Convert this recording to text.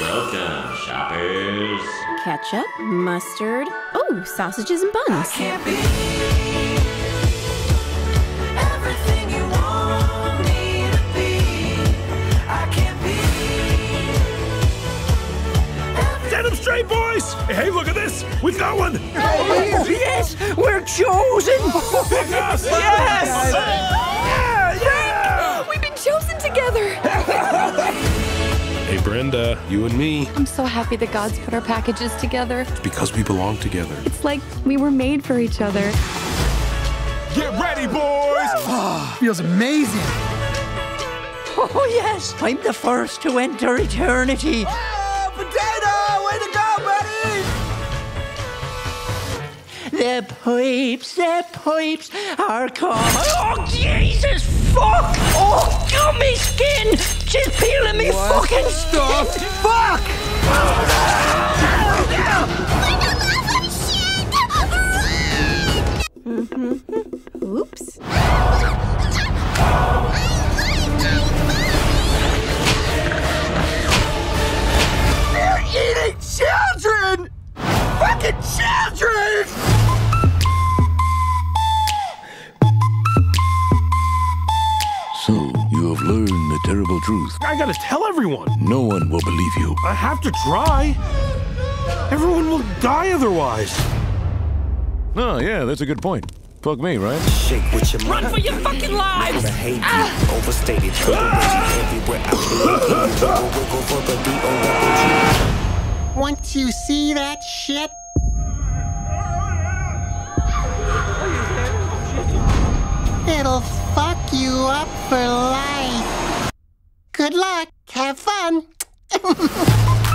Welcome, shoppers. Ketchup, mustard, oh, sausages and buns. Can't be everything you want me to be. I can't be. Set them straight, boys! Hey, look at this! We've got one! yes, we're chosen. Pick us! Yes! Hey, Brenda, you and me. I'm so happy that God's put our packages together. It's because we belong together. It's like we were made for each other. Get ready, boys! Oh, Feels amazing. Oh, yes, I'm the first to enter eternity. Oh, potato! Way to go, buddy! The pipes, the pipes are coming. Oh, Jesus, fucking stuff! Fuck! Oops. They're eating children! Fucking children! So, you have learned the terrible truth. I gotta tell everyone. No one will believe you. I have to try. Everyone will die otherwise. Oh, yeah, that's a good point. Fuck me, right? Shake with your Run mind. for your fucking lives! Behavior overstated. Ah. Everywhere I believe. Wiggle for the beat on the Once you see that shit, it'll fuck you up for life. Good luck. Have fun.